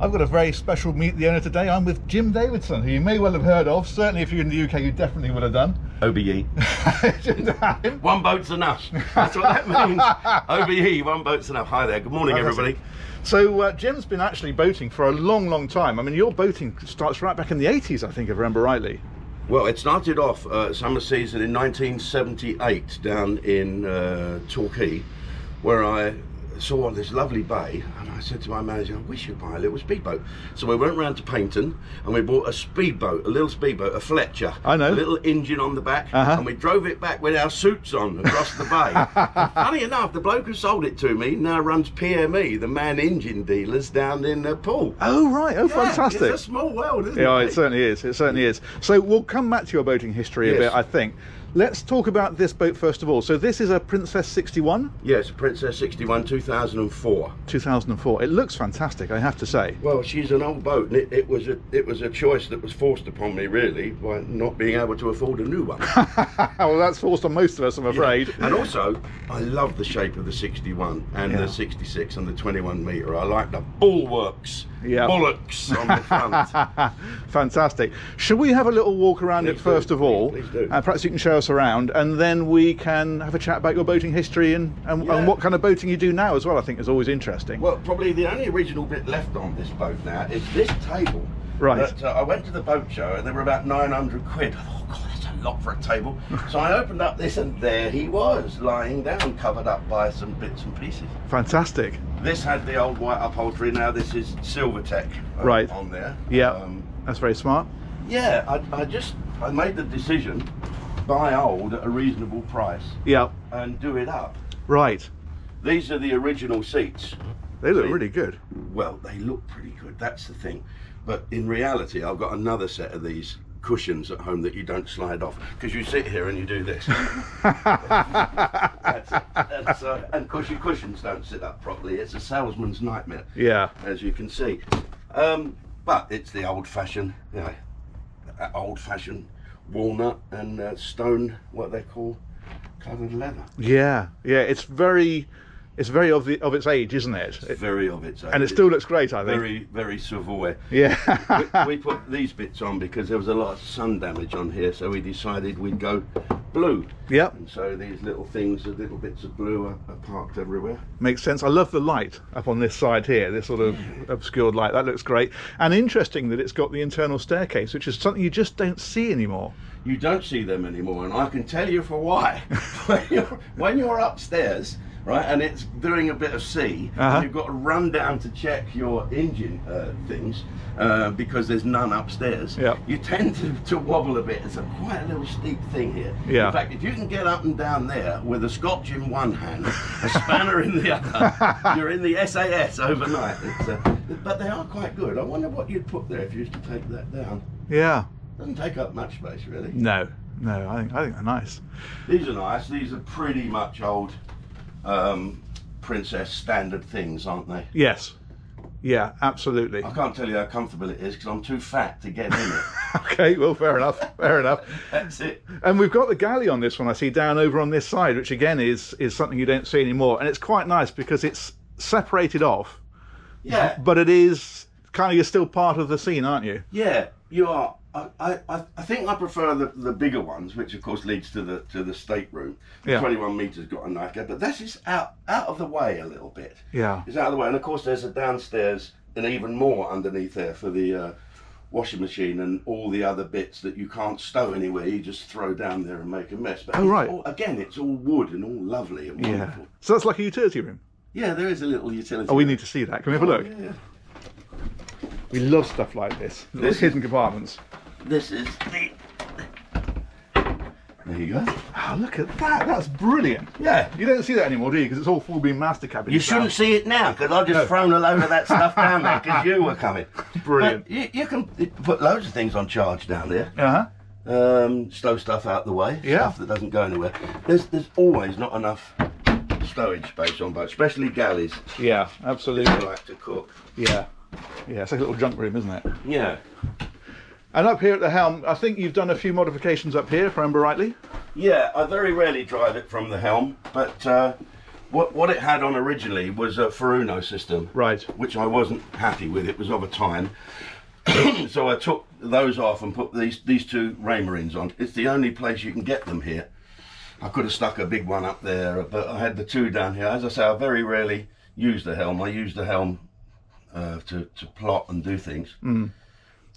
I've got a very special meet the owner today. I'm with Jim Davidson, who you may well have heard of. Certainly, if you're in the UK, you definitely would have done. OBE. One boat's enough. That's what that means. OBE, one boat's enough. Hi there. Good morning, Fantastic. everybody. so uh, Jim's been actually boating for a long, long time. I mean, your boating starts right back in the 80s, I think, if I remember rightly. Well, it started off uh, summer season in 1978 down in uh, Torquay, where I saw on this lovely bay, and I said to my manager, "I wish you'd buy a little speedboat." So we went round to Paignton, and we bought a speedboat, a little speedboat, a Fletcher. I know. A little engine on the back, Uh-huh. and we drove it back with our suits on across the bay. Funny enough, the bloke who sold it to me now runs PME, the MAN engine dealers down in uh, Poole. Oh, right. Oh, Yeah, fantastic. It's a small world, isn't Yeah, it? Yeah, it certainly is. It certainly is. So we'll come back to your boating history a Yes. bit, I think. Let's talk about this boat first of all. So this is a Princess 61, Yes, Princess 61 2004. 2004. It looks fantastic, I have to say. Well, she's an old boat, and it, it was a it was a choice that was forced upon me, really, by not being able to afford a new one. well, that's forced on most of us, I'm afraid. And also, I love the shape of the 61 and Yeah. the 66 and the 21 meter. I like the bulwarks, Yeah. bullocks on the front. Fantastic. Should we have a little walk around Please it do, first of all? please do. And perhaps you can show us around, and then we can have a chat about your boating history and, and, Yeah. and what kind of boating you do now as well. I think is always interesting. well, probably the only original bit left on this boat now is this table. Right. That, uh, I went to the boat show and they were about 900 quid. I thought, oh, God, that's a lot for a table. so I opened up this and there he was, lying down, covered up by some bits and pieces. Fantastic. This had the old white upholstery. Now this is Silvertex uh, Right. on there. Yeah. Um, That's very smart. yeah. I, I just I made the decision buy old at a reasonable price Yeah. and do it up. Right. These are the original seats. They look See? really good. Well, they look pretty good. That's the thing. But in reality, I've got another set of these cushions at home that you don't slide off because you sit here and you do this. that's, that's, uh, and cushion cushions don't sit up properly. It's a salesman's nightmare. Yeah. as you can see. Um, but it's the old-fashioned, you know, uh, old-fashioned walnut and uh, stone, what they call coloured leather. Yeah. Yeah. It's very, it's very of the of its age, isn't it? It- Very of its own. and it still looks great, I think. very, very Savoy. Yeah. we, we put these bits on because there was a lot of sun damage on here, so we decided we'd go blue. yep. And so these little things, the little bits of blue, are, are parked everywhere. Makes sense. I love the light up on this side here, this sort of obscured light. That looks great. And interesting that it's got the internal staircase, which is something you just don't see anymore. You don't see them anymore, and I can tell you for why. when, you're, when you're upstairs, right, and it's doing a bit of sea, Uh-huh. and you've got to run down to check your engine uh, things uh, because there's none upstairs. Yeah. You tend to, to wobble a bit. It's a quite a little steep thing here. Yeah. In fact, if you can get up and down there with a scotch in one hand, a spanner in the other, you're in the SAS overnight. Uh, but they are quite good. I wonder what you'd put there if you used to take that down. Yeah. Doesn't take up much space, really. No. No. I think I think they're nice. These are nice. These are pretty much old um, princess standard things, aren't they? Yes. Yeah. Absolutely. I can't tell you how comfortable it is because I'm too fat to get in it. Okay. Well, fair enough. Fair enough. That's it. And we've got the galley on this one. I see down over on this side, which again is is something you don't see anymore. And it's quite nice because it's separated off, Yeah, but it is kind of you're still part of the scene, aren't you? yeah, you are. I, I, I think I prefer the, the bigger ones, which of course leads to the to the stateroom. The Yeah. 21 meters got a nice gap, but this is out out of the way a little bit. Yeah. It's out of the way, and of course there's a downstairs and even more underneath there for the uh, washing machine and all the other bits that you can't stow anywhere. You just throw down there and make a mess. But Oh, right. all- again, it's all wood and all lovely and Yeah. wonderful. So that's like a utility room. Yeah, there is a little utility. Oh, we room. need to see that. Can we have a look? Yeah, yeah. We love stuff like this. Little This- hidden compartments. This is the. There you go. Oh, look at that. That's brilliant. Yeah. You don't see that anymore, do you? Because it's all full beam master cabin. You shouldn't see it now because I've just No. thrown a load of that stuff down there because you were coming. Brilliant. You, you can put loads of things on charge down there. Uh huh. um, stow stuff out the way, Yeah. stuff that doesn't go anywhere. There's there's always not enough stowage space on boats, especially galleys. Yeah, absolutely. like to cook. Yeah. Yeah, it's like a little junk room, isn't it? Yeah. And up here at the helm, I think you've done a few modifications up here, if I remember rightly. Yeah, I very rarely drive it from the helm, but uh, what what it had on originally was a Furuno system, Right. which I wasn't happy with. It was of a time, so I took those off and put these these two Raymarines on. It's the only place you can get them here. I could have stuck a big one up there, but I had the two down here. As I say, I very rarely use the helm. I use the helm uh, to to plot and do things.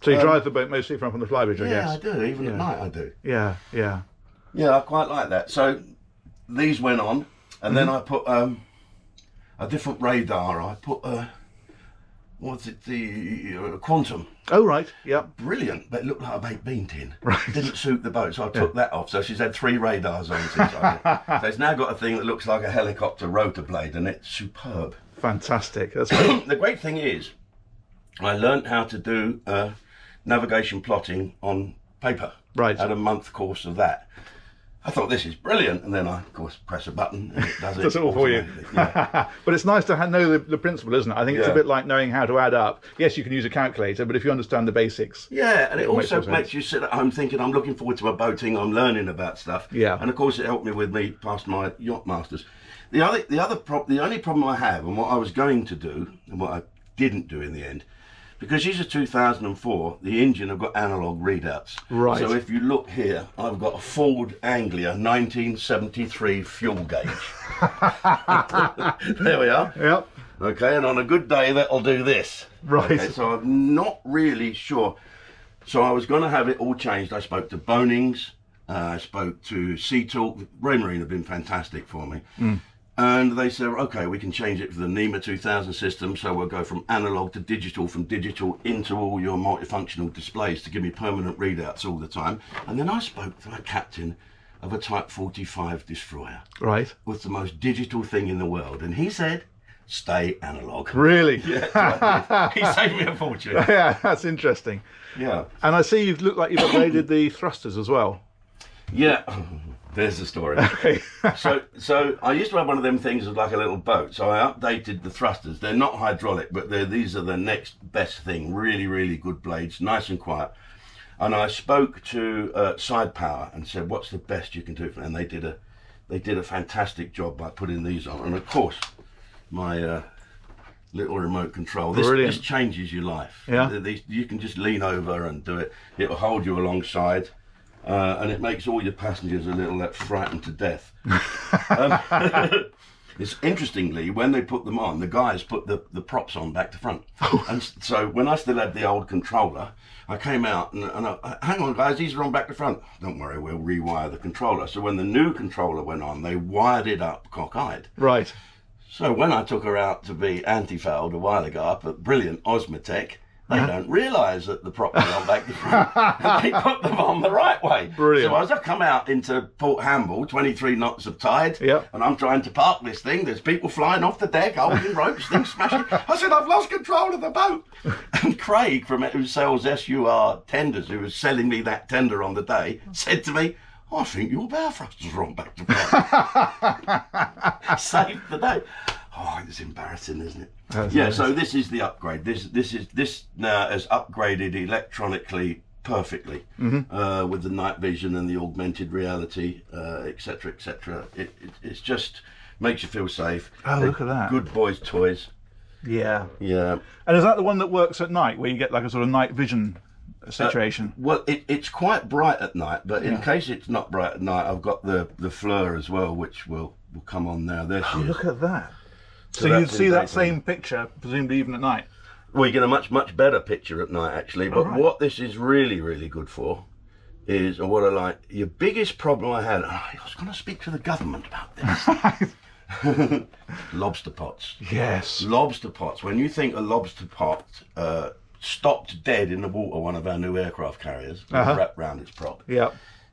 So you drive the boat mostly from the flybridge, I guess? Yeah. I do. Even Yeah. at night, I do. Yeah, yeah. Yeah, I quite like that. So these went on, and then I put um, a different radar. I put uh, what's it? The uh, quantum. Oh, right. Yeah. Brilliant, but it looked like a baked bean tin. Right. Didn't suit the boat, so I took that off. So she's had three radars on since I did. So it's now got a thing that looks like a helicopter rotor blade, and it's superb. Fantastic. That's great. the great thing is, I learnt how to do uh, navigation plotting on paper. Right. Had a month course of that. I thought this is brilliant, and then I, of course, press a button and it does it. Does it all for you. Yeah. but it's nice to know the, the principle, isn't it? I think it's a bit like knowing how to add up. Yes, you can use a calculator, but if you understand the basics, Yeah, and it It also more makes, you sit at home thinking, I'm looking forward to my boating, I'm learning about stuff. Yeah. And of course, it helped me with me past my yacht masters. The other, the other prob- the only problem I have, and what I was going to do, and what I didn't do in the end, because these are 2004, the engine have got analog readouts. Right. So if you look here, I've got a Ford Anglia 1973 fuel gauge. there we are. Yep. Okay, and on a good day, that'll do this. Right. Okay, so I'm not really sure. So I was going to have it all changed. I spoke to Bonings, uh, I spoke to Sea Talk. Raymarine have been fantastic for me. And they said, okay, we can change it for the NMEA 2000 system. So we'll go from analog to digital, from digital into all your multifunctional displays to give me permanent readouts all the time. And then I spoke to a captain of a Type 45 destroyer Right. with the most digital thing in the world. And he said, stay analog. Really? Yeah. he saved me a fortune. Yeah, that's interesting. Yeah. And I see you've looked like you've upgraded the thrusters as well. Yeah. There's the story. So, so I used to have one of them things as like a little boat. So I updated the thrusters. They're not hydraulic, but they're, these are the next best thing. Really, really good blades, nice and quiet. And I spoke to uh, Side Power and said, "What's the best you can do?" for And they did a, they did a fantastic job by putting these on. And of course, my uh, little remote control. This, this changes your life. Yeah. These, you can just lean over and do it. It'll hold you alongside. Uh, and it makes all your passengers a little like, frightened to death. um, it's interestingly when they put them on, the guys put the, the props on back to front. and so when I still had the old controller, I came out and, and I, hang on guys, these are on back to front. Don't worry, we'll rewire the controller. So when the new controller went on, they wired it up cockeyed. right. So when I took her out to be anti-fouled a while ago up at brilliant Osmotech, they Uh-huh. don't realise that the prop was on back to front. they put them on the right way. Brilliant. So as I come out into Port Hamble, 23 knots of tide, Yep. and I'm trying to park this thing, there's people flying off the deck, holding ropes, things smashing. I said, I've lost control of the boat. And Craig from who sells SUR tenders, who was selling me that tender on the day, said to me, I think your bow thrusters are on back to front. saved the day. Oh, it's embarrassing, isn't it? That's yeah. nice. So this is the upgrade. This this is this now has upgraded electronically perfectly Mm-hmm. uh, with the night vision and the augmented reality, etc., etc. It, it it's just makes you feel safe. Oh, They're look at that. Good boys' toys. Yeah. Yeah. And is that the one that works at night, where you get like a sort of night vision situation? Well, it, it's quite bright at night, but in Yeah. case it's not bright at night, I've got the the FLIR as well, which will will come on now. There she oh, is. look at that. So, you'd see that same picture, presumably even at night. Well, you get a much, much better picture at night, actually. But right. what this is really, really good for is, and what I like, your biggest problem I had, I was going to speak to the government about this. lobster pots. Yes. Lobster pots. When you think a lobster pot uh, stopped dead in the water, one of our new aircraft carriers, Uh-huh. wrapped round its prop. Yeah.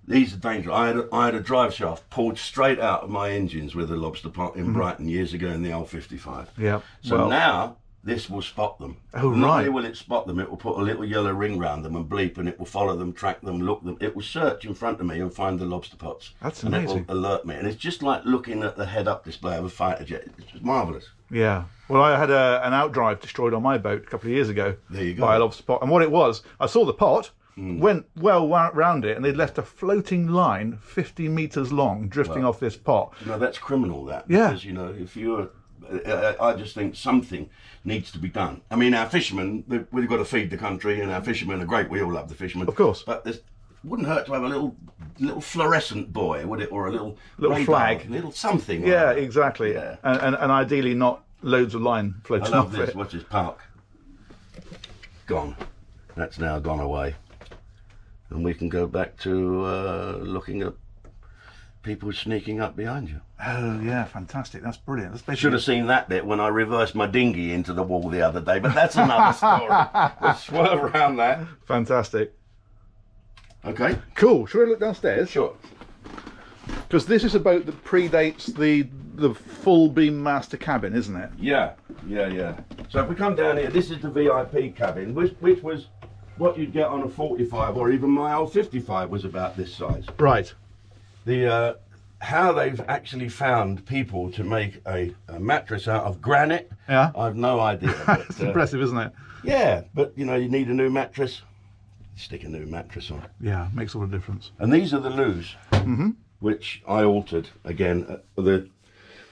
These are dangerous. I had, a, I had a drive shaft pulled straight out of my engines with a lobster pot in mm-hmm. Brighton years ago in the old 55. Yeah. So well, now this will spot them. Oh, Not right. only will it spot them, it will put a little yellow ring round them and bleep, and it will follow them, track them, look them. It will search in front of me and find the lobster pots. That's amazing. and it will alert me, and it's just like looking at the head-up display of a fighter jet. It's just marvelous. Yeah. Well, I had a, an outdrive destroyed on my boat a couple of years ago There you go. by a lobster pot. And what it was, I saw the pot, went well round it, and they'd left a floating line 50 metres long drifting off this pot. You know, that's criminal. That Yeah. because you know if you're, uh, I just think something needs to be done. I mean, our fishermen, we've got to feed the country, and our fishermen are great. We all love the fishermen, Of course. But it wouldn't hurt to have a little, little fluorescent buoy, would it, or a little Little radar, flag. little something. Yeah, that. exactly. Yeah. And, and, and ideally not loads of line I floating love off this. it. Watch this park. Gone. That's now gone away. And we can go back to uh, looking at people sneaking up behind you. Oh, yeah, fantastic. That's brilliant. That's Should have seen that bit when I reversed my dinghy into the wall the other day, but that's another story. we'll swerve around that. fantastic. Okay? Cool. Should I look downstairs? Sure. Because this is a boat that predates the the full beam master cabin, isn't it? Yeah, yeah, yeah. So if we come down here, this is the VIP cabin, which, which was what you'd get on a 45 or even my old 55 was about this size. Right. the uh, how they've actually found people to make a, a mattress out of granite. Yeah. I've no idea. But, It's uh, impressive, isn't it? yeah, but you know, you need a new mattress. Stick a new mattress on. Yeah, makes all the difference. And these are the loos, which I altered again. Uh, the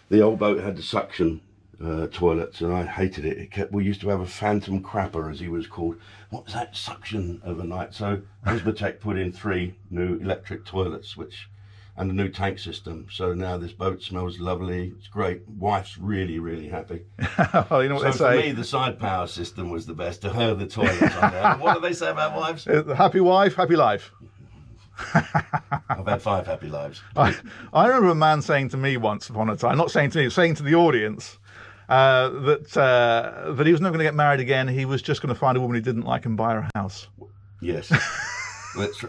the old boat had the suction uh, toilets, and I hated it. It kept. We used to have a phantom crapper, as he was called. What was that suction overnight? So Osmotech put in three new electric toilets, which and a new tank system. So now this boat smells lovely. It's great. Wife's really, really happy. oh, you know what So they for say? me, the side power system was the best. To her, the toilets are there. What do they say about wives? Uh, Happy wife, happy life. I've had five happy lives. I, I remember a man saying to me once upon a time, not saying to me, saying to the audience, uh, that uh, that he was not going to get married again. He was just going to find a woman who didn't like and buy her a house. Yes.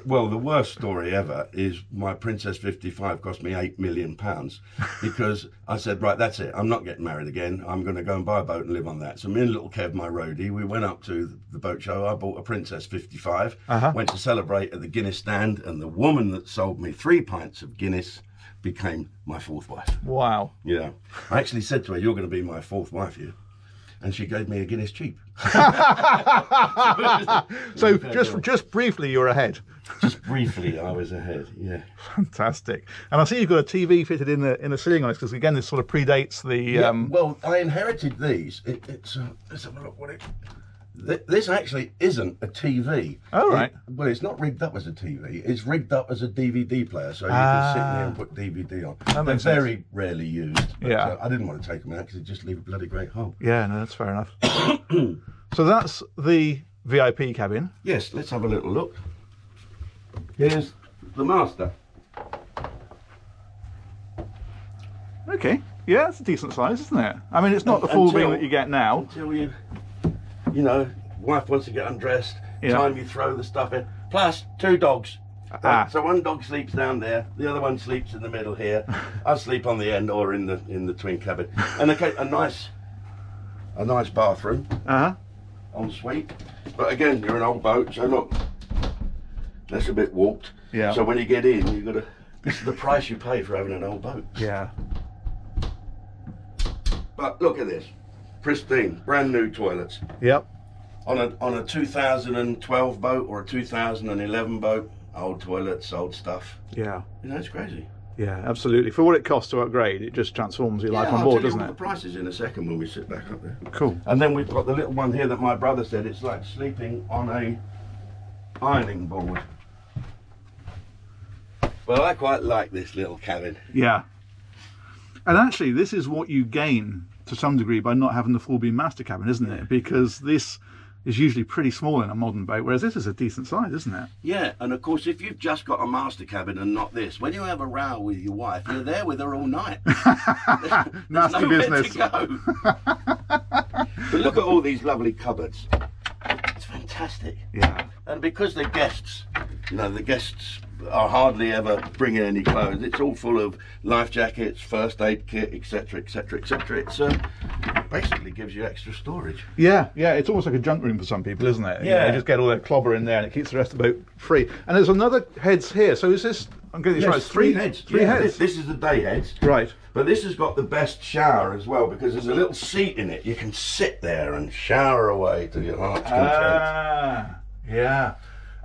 Well, the worst story ever is my Princess 55 cost me eight million pounds because I said, right, that's it. I'm not getting married again. I'm going to go and buy a boat and live on that. So me and little Kev, my roadie, we went up to the boat show. I bought a Princess 55. Uh-huh. Went to celebrate at the Guinness stand, and the woman that sold me three pints of Guinness became my fourth wife. Wow. Yeah. I actually said to her, "You're going to be my fourth wife here," and she gave me a Guinness cheap. So just just briefly, you're ahead. Just briefly, I was ahead. Yeah. Fantastic. And I see you've got a TV fitted in the in the ceiling on this because again, this sort of predates the. Yeah, Um, well, I inherited these. It, it's uh, let's have a look what it. Th- this actually isn't a TV. Oh, It- right. well, it's not rigged up as a TV. It's rigged up as a DVD player, so you can sit there and put DVD on. They're Ah. makes sense. very rarely used. But, Yeah. uh, I didn't want to take them out because it just leave a bloody great hole. yeah, no, that's fair enough. so that's the VIP cabin. Yes, let's have a little look. Here's the master. Okay. Yeah, it's a decent size, isn't it? I mean, it's not the full beam Until- that you get now. Until you, you know, wife wants to get undressed, Yeah. time you throw the stuff in. Plus, two dogs. Right, Ah. So one dog sleeps down there, the other one sleeps in the middle here. I sleep on the end or in the in the twin cabin, and a, a nice, a nice bathroom Uh huh. ensuite. But again, you're an old boat, so look, that's a bit warped. Yeah. So when you get in, you got to. This is the price you pay for having an old boat. Yeah. But look at this, pristine, brand new toilets. Yep. on a on a 2012 boat or a 2011 boat, old toilets, old stuff. Yeah. You know, it's crazy. Yeah, absolutely. For what it costs to upgrade, it just transforms your life on I'll board, doesn't it? the prices in a second when we sit back up there. Cool. And then we've got the little one here that my brother said it's like sleeping on a ironing board. Well, I quite like this little cabin. Yeah. And actually, this is what you gain to some degree by not having the full beam master cabin, isn't it? Because this is usually pretty small in a modern boat, whereas this is a decent size, isn't it? Yeah, and of course, if you've just got a master cabin and not this, when you have a row with your wife, you're there with her all night. Nasty nowhere business. But look at all these lovely cupboards. It's fantastic. Yeah. And because they're guests, you know, the guests are hardly ever bringing any clothes. It's all full of life jackets, first aid kit, etc., etc., etc. It's uh, basically gives you extra storage. Yeah, yeah, it's almost like a junk room for some people, isn't it? You know, Yeah. You just get all their clobber in there and it keeps the rest of the boat free. And there's another heads here. So is this, I'm getting this Yes, right, three heads. Three Yeah, heads. This, this is the day heads. Right. But this has got the best shower as well because there's a little seat in it. You can sit there and shower away to your heart's content. Ah, yeah.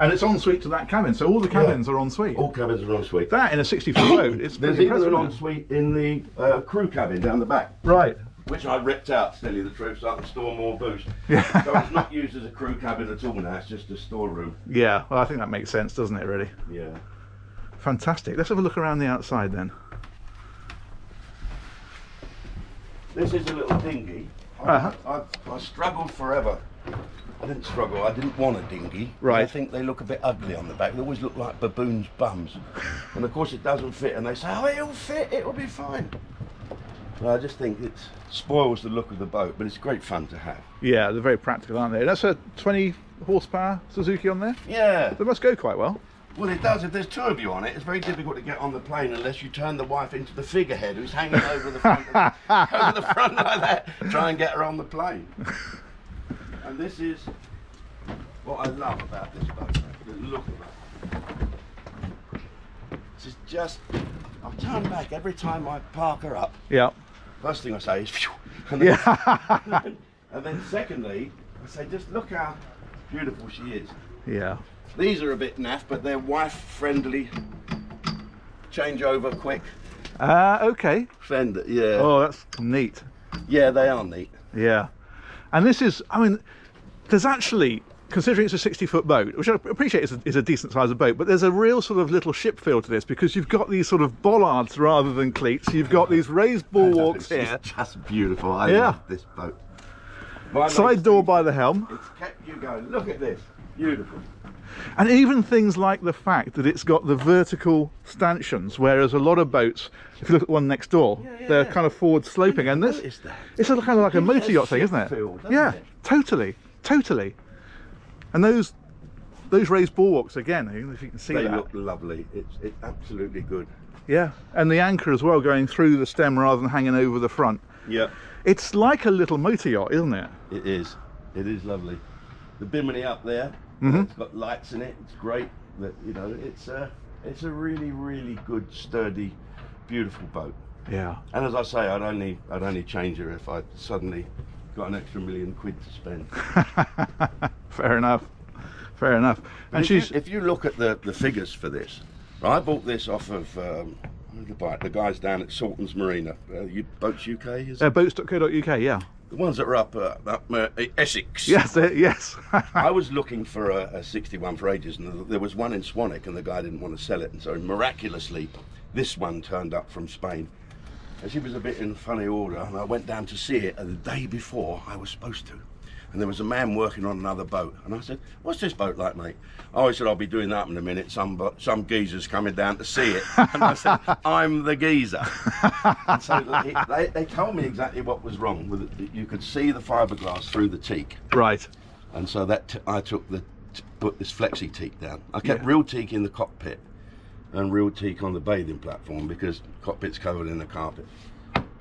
And it's en suite to that cabin, so all the cabins are en suite. All cabins are en suite. That in a 60 foot boat, it's There's even an isn't ensuite in the uh, crew cabin down the back. Right. which I ripped out, to tell you the truth, so I can store more booze. Yeah. so it's not used as a crew cabin at all now, it's just a storeroom. Yeah, well, I think that makes sense, doesn't it, really? Yeah. Fantastic. Let's have a look around the outside then. This is a little dinghy. Uh-huh. I, I struggled forever. I didn't struggle, I didn't want a dinghy. Right. I think they look a bit ugly on the back. They always look like baboons' bums. and of course it doesn't fit, and they say, oh, it'll fit, it'll be fine. But I just think it spoils the look of the boat, but it's great fun to have. Yeah, they're very practical, aren't they? That's a 20 horsepower Suzuki on there. Yeah. They must go quite well. Well, it does. If there's two of you on it, it's very difficult to get on the plane unless you turn the wife into the figurehead who's hanging over the front, of the, over the front like that. Try and get her on the plane. And this is what I love about this boat. The look of it. This is just. I turn back every time I park her up. Yeah. First thing I say is, Phew, and, then, Yeah. and then secondly, I say, just look how beautiful she is. yeah. These are a bit naff, but they're wife friendly. Change over quick. Uh, okay. Fender, yeah. Oh, that's neat. Yeah, they are neat. Yeah. And this is, I mean, there's actually, considering it's a 60 foot boat, which I appreciate is a, is a decent sized boat, but there's a real sort of little ship feel to this because you've got these sort of bollards rather than cleats. You've got these raised bulwarks It's here, just beautiful. I Yeah. love this boat. My side door by the helm, It's kept you going. Look at this. Beautiful. and even things like the fact that it's got the vertical stanchions, whereas a lot of boats, if you look at one next door, yeah, they're yeah. kind of forward sloping. And this, it's a, kind of like a motor yacht thing, isn't it? doesn't yeah, it? totally, totally. And those those raised bulwarks again, I don't know if you can see They that. look lovely. It's, it's absolutely good. Yeah, and the anchor as well going through the stem rather than hanging over the front. Yeah, It's like a little motor yacht, isn't it? it is. It is lovely. The bimini up there. Mhm. It's got lights in it. It's great. That you know, it's a it's a really really good sturdy, beautiful boat. Yeah. And as I say, I'd only I'd only change her if I suddenly got an extra million quid to spend. Fair enough. Fair enough. And if, you, she's if you look at the, the figures for this, I bought this off of um, who did I buy it? the guys down at Salton's Marina, uh, you, Boats UK, is it? uh, boats.co.uk, yeah. The ones that are up uh, up uh, Essex. Yes, uh, yes. I was looking for a, a 61 for ages, and there was one in Swanwick, and the guy didn't want to sell it, and so miraculously, this one turned up from Spain. And she was a bit in funny order, and I went down to see it the day before I was supposed to. And there was a man working on another boat, and I said, "What's this boat like, mate?" Oh, he said, "I'll be doing that in a minute. Some some geezer's coming down to see it." And I said, "I'm the geezer." and so they, they, they told me exactly what was wrong with it. You could see the fiberglass through the teak right. and so that t- I took the put this flexi teak down. I kept Yeah. real teak in the cockpit and real teak on the bathing platform because cockpit's covered in a carpet.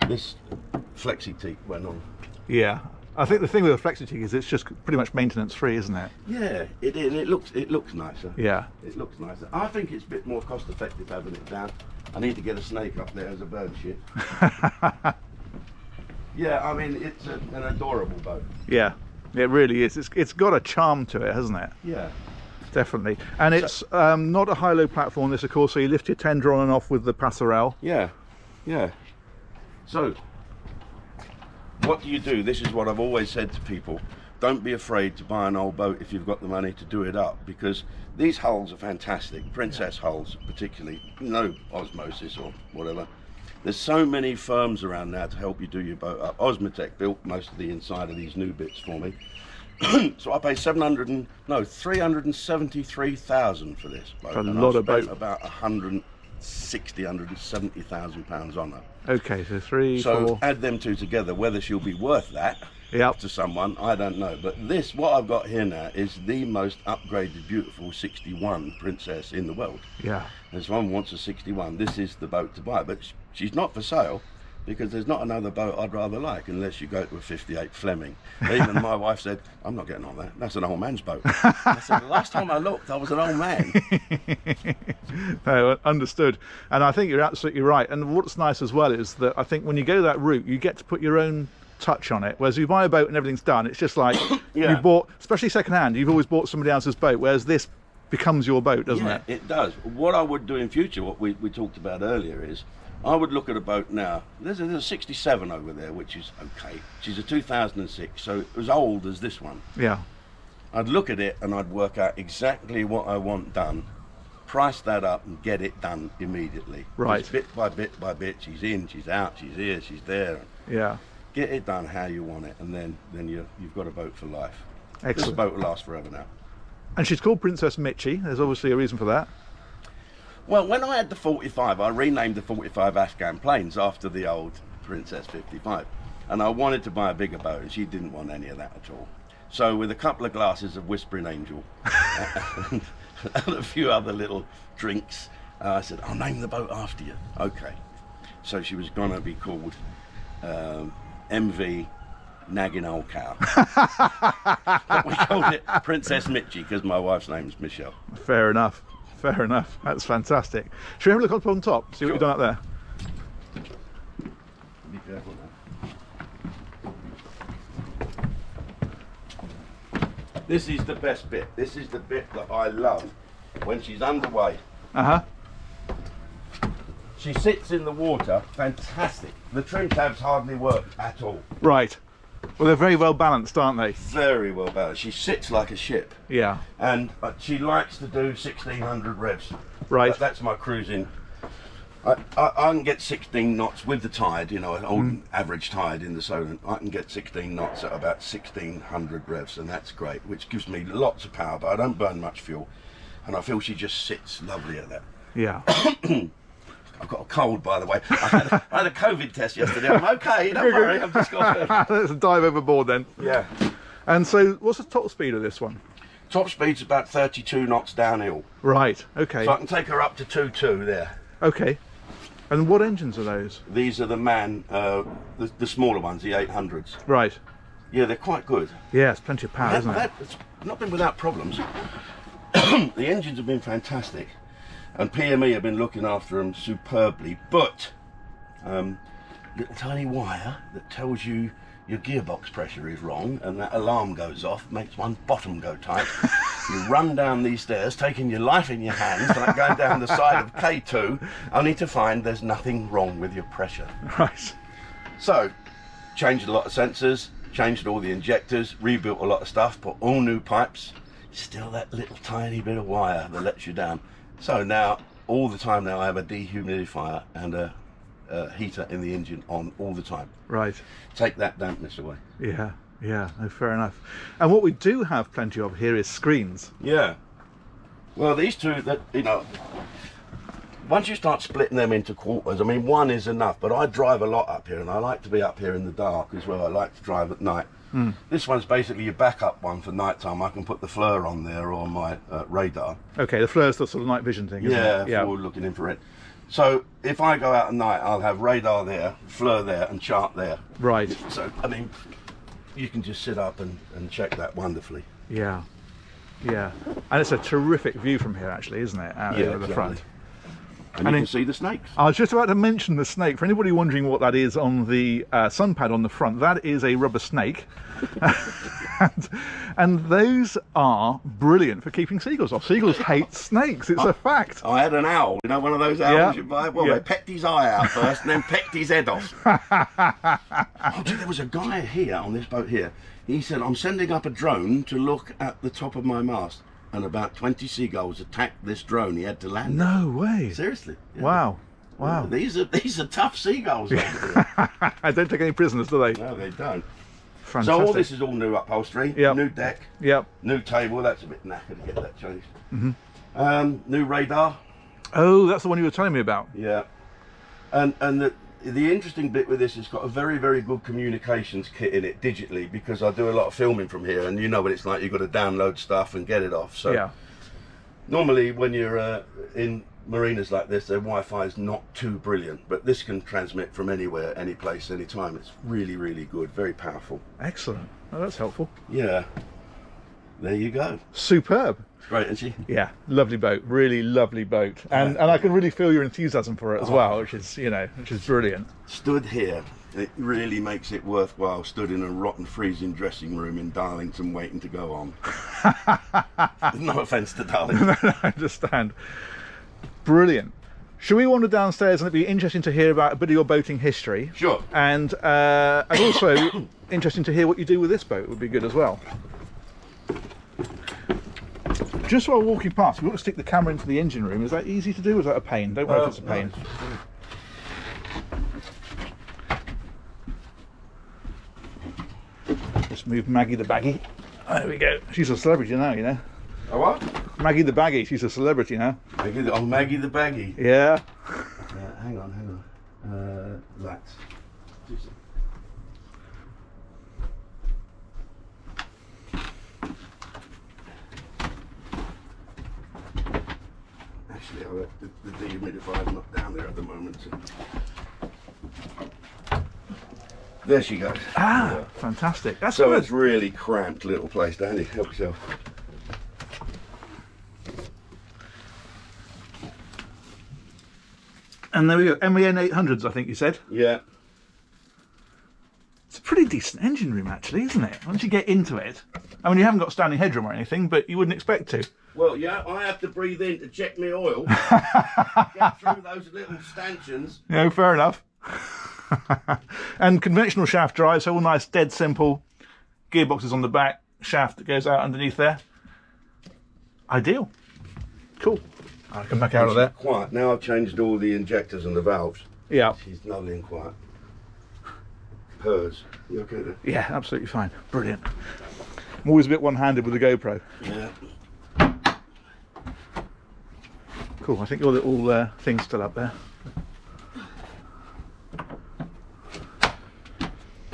This flexi teak went on. Yeah. I think the thing with the FlexiTeak is it's just pretty much maintenance free, isn't it? Yeah, it, it, it looks it looks nicer. Yeah. It looks nicer. I think it's a bit more cost effective having it down. I need to get a snake up there as a bird shit. yeah, I mean it's a, an adorable boat. Yeah. It really is. It's, it's got a charm to it, hasn't it? Yeah. Definitely. And it's um, not a high-low platform, this, of course, so you lift your tender on and off with the passerelle. Yeah, yeah. So, what do you do? This is what I've always said to people. Don't be afraid to buy an old boat if you've got the money to do it up because these hulls are fantastic. Princess hulls, particularly. No osmosis or whatever. There's so many firms around now to help you do your boat up. Osmotech built most of the inside of these new bits for me. so I paid 700 and no 373,000 for this boat. A and lot I of boat. about 160, 170,000 pounds on her. Okay, so three, So four. add them two together. Whether she'll be worth that Yep. to someone, I don't know. But this, what I've got here now, is the most upgraded, beautiful 61 Princess in the world. Yeah. And if someone wants a 61, this is the boat to buy. But she's not for sale because there's not another boat I'd rather like unless you go to a 58 Fleming. Even my wife said, I'm not getting on that. That's an old man's boat. I said, the last time I looked, I was an old man. No, understood. And I think you're absolutely right. And what's nice as well is that I think when you go that route, you get to put your own touch on it. Whereas you buy a boat and everything's done, it's just like Yeah. you bought, especially second hand, you've always bought somebody else's boat. Whereas this, becomes your boat, doesn't yeah, it? it does. What I would do in future, what we, we talked about earlier, is I would look at a boat now. There's a, there's a 67 over there, which is okay. She's a 2006, so as old as this one. Yeah. I'd look at it and I'd work out exactly what I want done, price that up, and get it done immediately. Right. Just bit by bit by bit, she's in, she's out, she's here, she's there. Yeah. Get it done how you want it, and then then you you've got a boat for life. This Excellent. boat will last forever now. And she's called Princess Mitchie. There's obviously a reason for that. Well, when I had the 45, I renamed the 45 Afghan planes after the old Princess 55. And I wanted to buy a bigger boat, and she didn't want any of that at all. So, with a couple of glasses of Whispering Angel and, and a few other little drinks, uh, I said, I'll name the boat after you. Okay. So, she was going to be called um, MV Nagging Old Cow. but we called it Princess Mitchie because my wife's name's Michelle. Fair enough. Fair enough. That's fantastic. Should we have a look up on top? See what Sure. you've done up there? Be careful now. This is the best bit. This is the bit that I love. When she's underway, Uh huh. she sits in the water. Fantastic. The trim tabs hardly work at all. Right. Well, they're very well balanced, aren't they? Very well balanced. She sits like a ship, Yeah. and uh, she likes to do 1600 revs. Right. That- that's my cruising. I, I, I can get 16 knots with the tide, you know, an old average tide in the Solent. I can get 16 knots at about 1600 revs, and that's great, which gives me lots of power, but I don't burn much fuel. And I feel she just sits lovely at that. Yeah. I've got a cold, by the way. I had a, I had a COVID test yesterday. I'm okay, don't worry. I've just got. Let's dive overboard then. yeah. And so, what's the top speed of this one? Top speed's about 32 knots downhill, Right. Okay. so I can take her up to 2.2 there. Okay. And what engines are those? These are the MAN, uh, the, the smaller ones, the 800s. Right. Yeah, they're quite good. Yeah, it's plenty of power, That- isn't it? it's not been without problems. the engines have been fantastic, and PME have been looking after them superbly. But um, little tiny wire that tells you your gearbox pressure is wrong, and that alarm goes off, makes one bottom go tight. you run down these stairs, taking your life in your hands, like going down the side of K2, only to find there's nothing wrong with your pressure. Right. So, changed a lot of sensors, changed all the injectors, rebuilt a lot of stuff, put all new pipes. Still that little tiny bit of wire that lets you down. So now, all the time now, I have a dehumidifier and a, a heater in the engine on all the time. Right. Take that dampness away. Yeah. Yeah. No, fair enough. And what we do have plenty of here is screens. Yeah. Well, these two, that you know, once you start splitting them into quarters, I mean, one is enough. But I drive a lot up here, and I like to be up here in the dark as well. I like to drive at night. This one's basically your backup one for night time. I can put the FLIR on there or my uh, radar. Okay. The FLIR's the sort of night vision thing, isn't Yeah, it? Yeah. forward looking infrared. So if I go out at night, I'll have radar there, FLIR there, and chart there. Right. So I mean, you can just sit up and, and check that wonderfully. Yeah. Yeah. And it's a terrific view from here, actually, isn't it? Out Yeah, over the exactly. front. And, And you can see the snakes. I was just about to mention the snake. For anybody wondering what that is on the uh, sun pad on the front, that is a rubber snake. and, and those are brilliant for keeping seagulls off. Seagulls hate snakes, it's a fact. I had an owl, you know, one of those owls Yeah. you buy. Well, Yeah. they pecked his eye out first and then pecked his head off. oh, gee, there was a guy here on this boat here. He said, I'm sending up a drone to look at the top of my mast. And about 20 seagulls attacked this drone. He had to land. it. No way. Seriously. yeah. Wow. Wow. These are these are tough seagulls. I don't take any prisoners, do they? no, they don't. Fantastic. So all this is all new upholstery, Yep. new deck, Yep. new table. That's a bit knackered to get that changed. Mm-hmm. Um, new radar. Oh, that's the one you were telling me about. Yeah, and and the the interesting bit with this, it's got a very very good communications kit in it digitally because I do a lot of filming from here, and you know what it's like. You've got to download stuff and get it off. So Yeah. normally when you're uh, in marinas like this, their Wi-Fi is not too brilliant, but this can transmit from anywhere, any place, any time. It's really really good, very powerful. Excellent. Oh, that's helpful. Yeah, there you go. Superb. Great, isn't she? Yeah, lovely boat, really lovely boat, and and I can really feel your enthusiasm for it as well, which is you know which is brilliant. stood here It really makes it worthwhile stood in a rotten freezing dressing room in Darlington waiting to go on. no offence to Darlington. I understand. Brilliant. Should we wander downstairs and it'd be interesting to hear about a bit of your boating history? Sure. And uh, and also interesting to hear what you do with this boat would be good as well. Just while walking past, we want to stick the camera into the engine room. Is that easy to do? Or is that a pain? Don't worry if it's a pain. Just move Maggie the baggy. There we go. She's a celebrity now, you know. Oh, what? Maggie the baggy. She's a celebrity now. Maggie the, oh, Maggie the Baggy. Yeah. Uh, hang on, hang on. Uh, that. The, the dehumidifier not down there at the moment. There she goes. Ah, Yeah. fantastic. That's So good. it's really cramped little place, Danny. Help yourself. And there we go. MAN 800s, I think you said. Yeah. It's a pretty decent engine room, actually, isn't it? Once you get into it. I mean, you haven't got standing headroom or anything, but you wouldn't expect to. Well, yeah, I have to breathe in to check my oil. Get through those little stanchions. Know, fair enough. and conventional shaft drive, so all nice, dead simple. Gearboxes on the back, shaft that goes out underneath there. Ideal. Cool. I'll come back out of there. Quiet. Now I've changed all the injectors and the valves. Yeah. She's lovely and quiet. Purrs. You okay there? Yeah, absolutely fine. Brilliant. I'm always a bit one-handed with the GoPro. Yeah. Cool. I think your little uh, thing's still up there.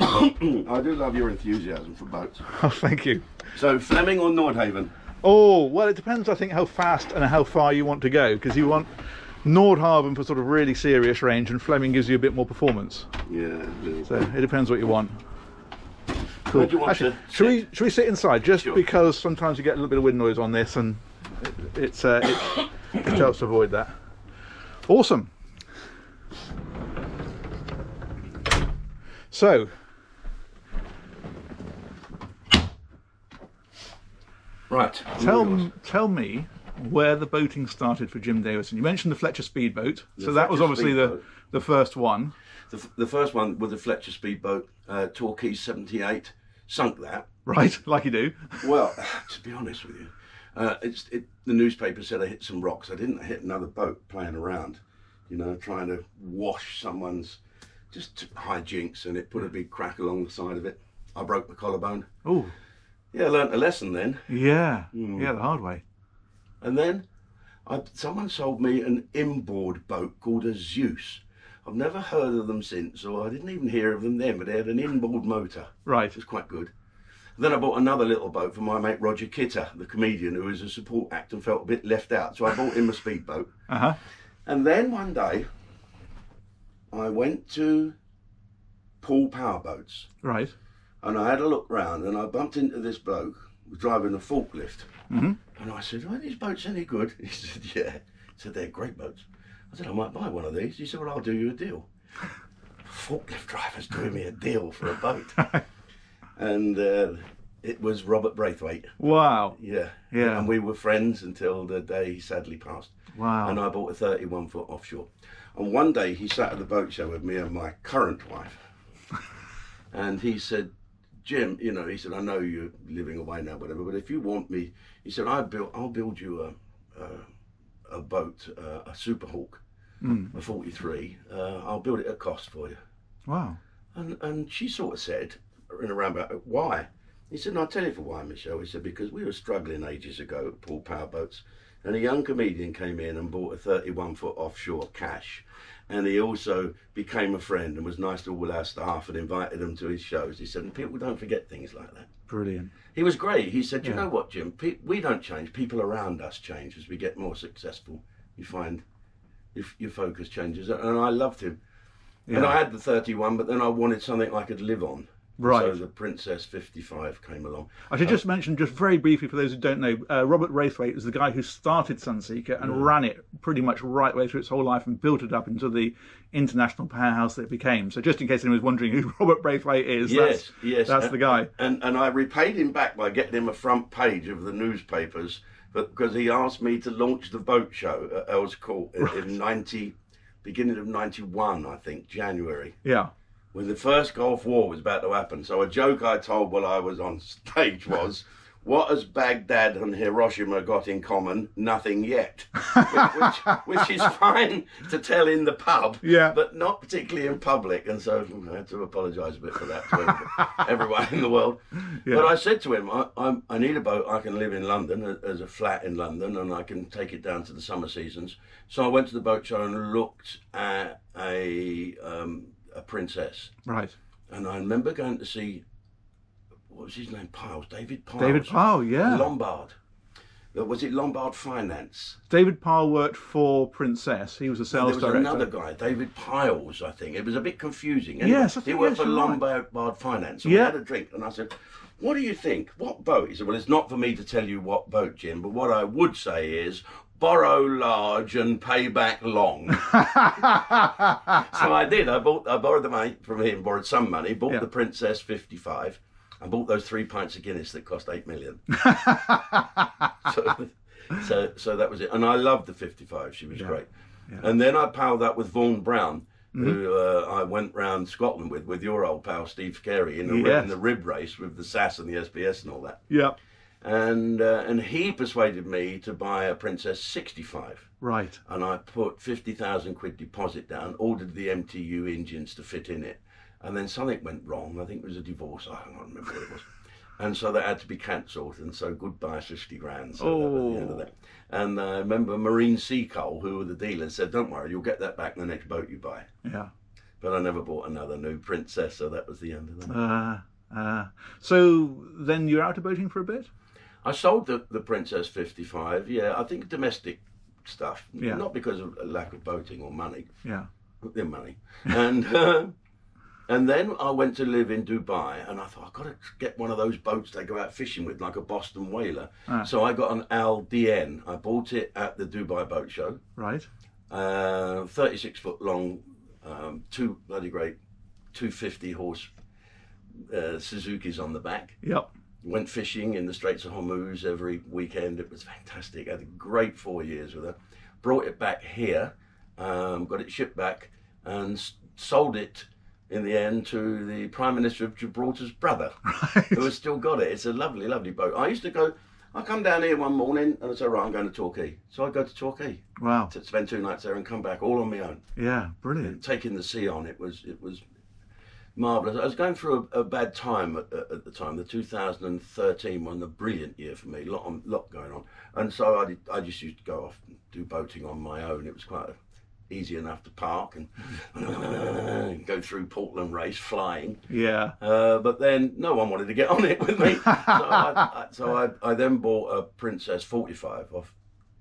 I do love your enthusiasm for boats. Oh, thank you. So Fleming or Nordhavn? Oh, well, it depends, I think, how fast and how far you want to go, because you want Nordhavn for sort of really serious range, and Fleming gives you a bit more performance. Yeah. So it depends what you want. Do you want Actually, should we should we sit inside just Sure. because sometimes you get a little bit of wind noise on this, and it, it's uh, it, it helps avoid that. Awesome. So Right. Tell tell me where the boating started for Jim Davidson. You mentioned the Fletcher speedboat, so The that was obviously the speedboat. the first one, The, f- the first one was the Fletcher speedboat, uh, Torquay 78. Sunk that. right? Like you do. Well, to be honest with you, uh, it's it, the newspaper said I hit some rocks. I didn't hit another boat playing around, you know, trying to wash someone's just hijinks, and it put a big crack along the side of it. I broke the collarbone. Oh, Yeah, I learnt a lesson then. yeah, Hmm. yeah, the hard way. And then I, someone sold me an inboard boat called a Zeus. I've never heard of them since, or I didn't even hear of them then, but they had an inboard motor. Right. It was quite good. Then I bought another little boat for my mate Roger Kitter, the comedian who was a support act and felt a bit left out. So I bought him a speedboat. Uh huh. And then one day, I went to Poole Powerboats Right. and I had a look round and I bumped into this bloke who was driving a forklift. Mm-hmm. And I said, Are these boats any good? He said, Yeah. He said, They're great boats. I said, I might buy one of these. He said, Well, I'll do you a deal. Forklift driver's doing me a deal for a boat. and uh, it was Robert Braithwaite. Wow. Yeah. Yeah. And we were friends until the day he sadly passed. Wow. And I bought a 31 foot offshore. And one day he sat at the boat show with me and my current wife. and he said, Jim, you know, he said, I know you're living away now, whatever, but if you want me, he said, I build, I'll build you a, a, a boat, uh, a Super Hawk, a 43. Uh, I'll build it at cost for you. Wow. And, and she sort of said, in a roundabout, uh, why? He said, no, I'll tell you for why, Michelle. He said, because we were struggling ages ago at Poole Powerboats. And a young comedian came in and bought a 31 foot offshore cash. And he also became a friend and was nice to all our staff and invited them to his shows. He said, and people don't forget things like that. Brilliant. He was great. He said, you Yeah. know what, Jim? Pe- we don't change. People around us change as we get more successful. You find your, your focus changes. And I loved him. And I had the 31, but then I wanted something I could live on. Right. So the Princess 55 came along. I should just mention, just very briefly, for those who don't know, uh, Robert Braithwaite is the guy who started Sunseeker and ran it pretty much right way through its whole life and built it up into the international powerhouse that it became. So, just in case anyone was wondering who Robert Braithwaite is, Yes, that's, yes. that's and, the guy. And and I repaid him back by getting him a front page of the newspapers, but because he asked me to launch the boat show at Earls Court in- in ninety, beginning of ninety one, I think, January. Yeah. When the first Gulf War was about to happen. So a joke I told while I was on stage was, "What has Baghdad and Hiroshima got in common? Nothing yet," which, which is fine to tell in the pub, Yeah. but not particularly in public. And so I had to apologise a bit for that to everyone in the world. But I said to him, I, I'm, "I need a boat. I can live in London. There's a flat in London, and I can take it down to the summer seasons." So I went to the boat show and looked at a um, a princess. Right. And I remember going to see, what was his name? Piles, David Piles. David Powell, yeah. Lombard. Uh, Was it Lombard Finance? David Powell worked for Princess. He was a There sales was director. another guy, David Piles, I think. It was a bit confusing. Anyway, Yes, I he worked yes, for you're right. Lombard Finance. And Yeah. we had a drink, and I said, "What do you think? What boat?" He said, "Well, it's not for me to tell you what boat, Jim. But what I would say is." Borrow large and pay back long. so I did. I bought. I borrowed the money from him. Borrowed some money. Bought Yeah. the Princess fifty five. and bought those three pints of Guinness that cost eight million. so, so, so that was it. And I loved the 55. She was great. And then I palled up with Vaughan Brown, who uh, I went round Scotland with, with your old pal Steve Carey in the, rib, Yes. in the rib race with the SAS and the SBS and all that. yeah. And uh, and he persuaded me to buy a Princess 65 Right. and I put 50,000 quid deposit down, ordered the MTU engines to fit in it, and then something went wrong. I think it was a divorce. I can't remember what it was. And so that had to be cancelled, and so goodbye 50 grand. So that was the end of Oh. that. And uh, I remember Marine Sea Coal, who were the dealers, said, Don't worry, you'll get that back in the next boat you buy. Yeah. But I never bought another new Princess, so that was the end of that. Uh, uh, so then you're out of boating for a bit? I sold the, the Princess 55, yeah, I think domestic stuff, Yeah. not because of a lack of boating or money. Yeah. their money. And uh, and then I went to live in Dubai, and I thought I've got to get one of those boats they go out fishing with, like a Boston whaler. Ah. So I got an Al Dhaen. I bought it at the Dubai Boat Show. Right. Uh, 36 foot long, um, two bloody great, 250 horse uh, Suzuki's on the back. Yep. Went fishing in the Straits of Hormuz every weekend. It was fantastic. I had a great four years with her. Brought it back here, um, got it shipped back, and sold it in the end to the Prime Minister of Gibraltar's brother, who has still got it. It's a lovely, lovely boat. I used to go. I come down here one morning and I say, right, I'm going to Torquay. So I go to Torquay Wow. to spend two nights there and come back all on my own Yeah. Brilliant. taking the sea on it was it was marvelous. I was going through a, a bad time at, at the time. The 2013 was a brilliant year for me. Lot on, lot going on, and so I did, I just used to go off and do boating on my own. It was quite easy enough to park and go through Portland race flying. Yeah. Uh, but then no one wanted to get on it with me. so I, I, so I, I then bought a Princess 45 off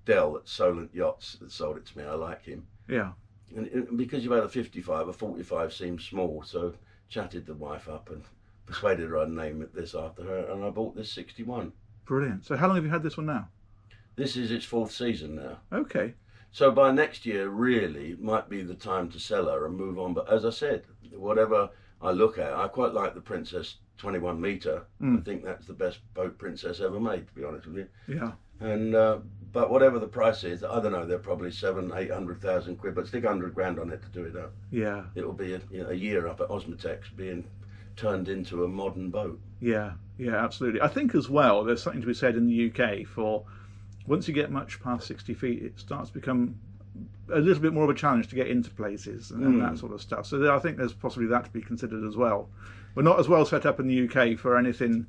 Dell at Solent Yachts that sold it to me. I like him. Yeah. And and because you've had a 55, a 45 seems small. So chatted the wife up and persuaded her I'd name it this after her. And I bought this 61. Brilliant. So how long have you had this one now? This is its fourth season now. Okay. So by next year, really, might be the time to sell her and move on. But as I said, whatever I look at, I quite like the Princess 21 meter. I hmm. think that's the best boat Princess ever made, to be honest with you. Yeah. And uh, but whatever the price is, I don't know. They're probably seven, eight hundred thousand quid. But stick hundred grand on it to do it up. Yeah. It will be a, you know, a year up at Osmotech being turned into a modern boat. Yeah, yeah, absolutely. I think as well, there's something to be said in the UK for once you get much past 60 feet, it starts to become a little bit more of a challenge to get into places and, and that sort of stuff. So I think there's possibly that to be considered as well. We're not as well set up in the UK for anything.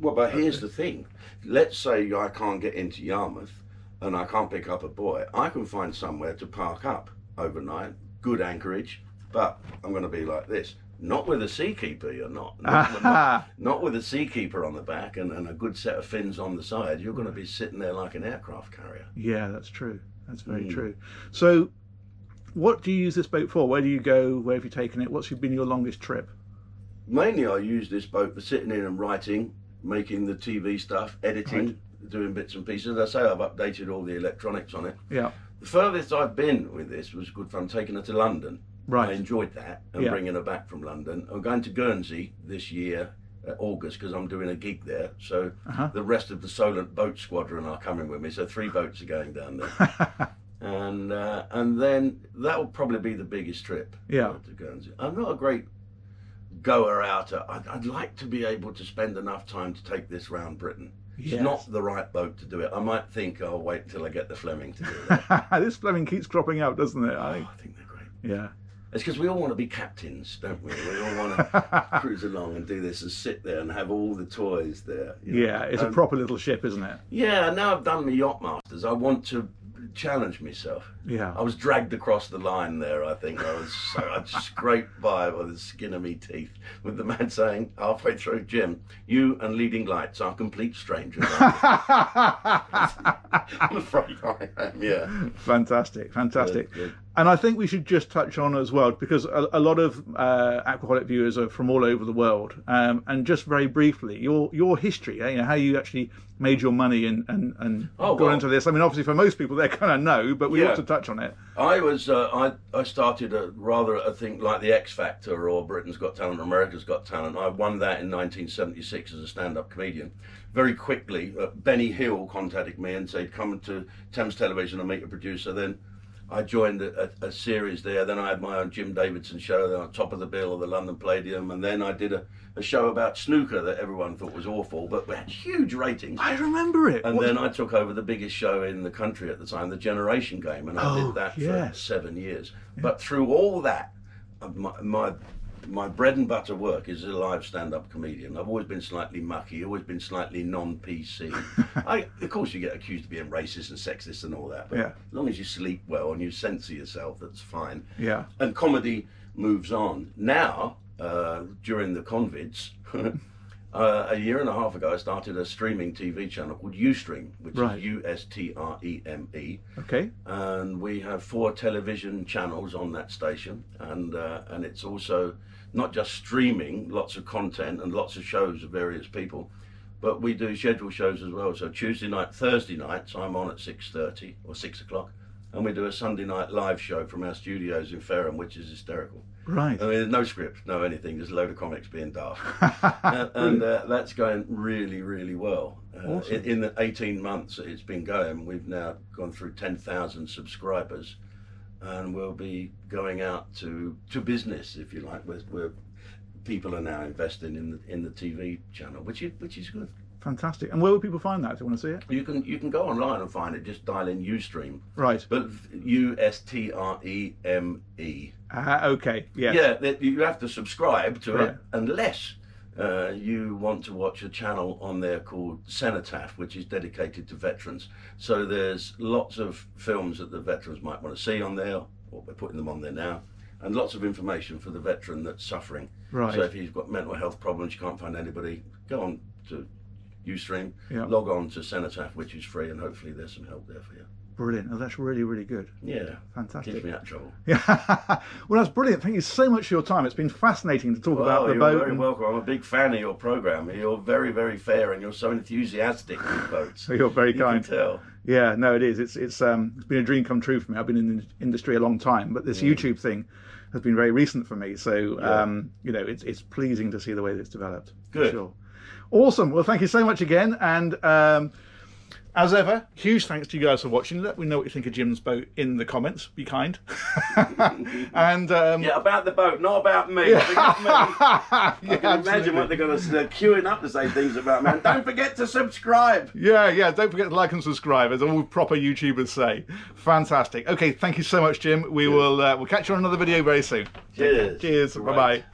Well, but here's the thing. Let's say I can't get into Yarmouth and I can't pick up a buoy. I can find somewhere to park up overnight, good anchorage, but I'm going to be like this. Not with a seakeeper, you're not. Not, with- not, not with a seakeeper on the back and, and a good set of fins on the side. You're going to be sitting there like an aircraft carrier. Yeah, that's true. That's very hmm. true. So, what do you use this boat for? Where do you go? Where have you taken it? What's been your longest trip? mainly I use this boat for sitting in and writing, making the TV stuff, editing, doing bits and pieces. As I say I've updated all the electronics on it. Yeah. The furthest I've been with this was good fun taking her to London. Right. I enjoyed that and Yeah. bringing her back from London. I'm going to Guernsey this year, uh, August, because I'm doing a gig there. So Uh-huh. the rest of the Solent Boat Squadron are coming with me. So three boats are going down there. and uh, and then that will probably be the biggest trip. Yeah. To Guernsey. I'm not a great goer outer. I'd, I'd like to be able to spend enough time to take this round Britain. Yes. It's not the right boat to do it. I might think I'll wait until I get the Fleming to do that. this Fleming keeps cropping up, doesn't it? I Oh, think. I think they're great. Yeah. It's because we all want to be captains, don't we? We all want to cruise along and do this and sit there and have all the toys there. you know. Yeah, it's a Um, proper little ship, isn't it? Yeah, now I've done my yacht masters. I want to challenge myself. Yeah. I was dragged across the line there. I think I was so I scraped by with the skin of me teeth, with the man saying halfway through, Jim, you and leading lights are complete strangers. I'm afraid I am. Yeah. fantastic, fantastic. Good, good. And I think we should just touch on as well because a, a lot of uh, aquaholic viewers are from all over the world. Um, and just very briefly, your your history, eh, you know, how you actually made your money and and, and Oh, got well. into this. I mean, obviously for most people they kind of know, but we Yeah. ought to touch on it. I was uh, I I started a rather a thing like the X Factor or Britain's Got Talent, or America's Got Talent. I won that in 1976 as a stand-up comedian. Very quickly, uh, Benny Hill contacted me and said, "Come to Thames Television and meet a producer." Then I joined a, a, series there. Then I had my own Jim Davidson show on top of the bill of the London Palladium, and then I did a, a show about snooker that everyone thought was awful, but we had huge ratings. I remember it. And What- then I took over the biggest show in the country at the time, the Generation Game, and I Oh, did that for seven years. But through all that, uh, my, my my bread and butter work is a live stand-up comedian. I've always been slightly mucky, always been slightly non-PC. I, of course, you get accused of being racist and sexist and all that, but Yeah. as long as you sleep well and you censor yourself, that's fine. yeah. And comedy moves on. Now, uh, during the convids, uh, a year and a half ago, I started a streaming TV channel called UStreme, which Right. is U S T R E M E, Okay. and we have four television channels on that station, and uh, and it's also not just streaming, lots of content and lots of shows of various people. But we do schedule shows as well. So Tuesday night, Thursday nights, I'm on at six thirty or six o'clock, and we do a Sunday night live show from our studios in Fareham, which is hysterical. Right. I mean, no script, no anything, just a load of comics being daft. and and uh, that's going really, really well. Uh, Awesome. in, in the 18 months that it's been going, we've now gone through 10,000 subscribers, and we'll be going out to, to business, if you like, where, where people are now investing in the, in the TV channel, which is, which is good. Fantastic. And where would people find that if they want to see it? You can you can go online and find it. Just dial in UStreme, Right. but U S T R E M E. Uh, okay. Yes. Yeah, you have to subscribe to Right. it unless uh, you want to watch a channel on there called Cenotaph, which is dedicated to veterans. So there's lots of films that the veterans might want to see on there, or we're putting them on there now, and lots of information for the veteran that's suffering. Right. So if you've got mental health problems, you can't find anybody, go on to UStreme, Yeah. log on to Cenotaph, which is free, and hopefully there's some help there for you. Brilliant. Oh, that's really, really good. Yeah, Fantastic. keeps me out of trouble. Yeah. well, that's brilliant. Thank you so much for your time. It's been fascinating to talk Well, about the you're boat. very and- welcome. I'm a big fan of your program. You're very, very fair, and you're so enthusiastic with boats. So you're very you kind. can tell. Yeah, no, it is. It's it's um it's been a dream come true for me. I've been in the industry a long time, but this YouTube thing has been very recent for me. So Yeah. um you know it's it's pleasing to see the way that it's developed. Good. Sure. Awesome. Well, thank you so much again, and um. As ever, huge thanks to you guys for watching. Let me know what you think of Jim's boat in the comments. Be kind. and um, Yeah, about the boat, not about me. I think not me. I yeah, can imagine what they're going to they're queuing up to say things about me. And don't forget to subscribe. Yeah, yeah. Don't forget to like and subscribe, as all proper YouTubers say. Fantastic. Okay, thank you so much, Jim. We will uh, we'll catch you on another video very soon. Cheers. Cheers. Bye bye.